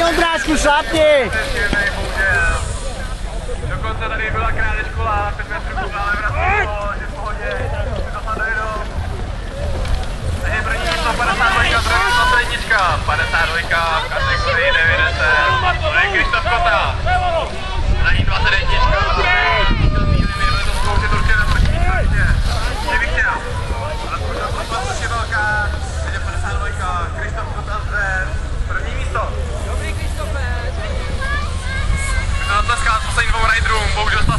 Vašku, šlápni! Dokonce tady byla krádež kola, 5 metrů, ale vrací to, že v pohodě, že to tam dojedou. Takže první místo 52, druhý místo jednička, 52 v kategorii 9 Jedna z klas poslední dvou bohužel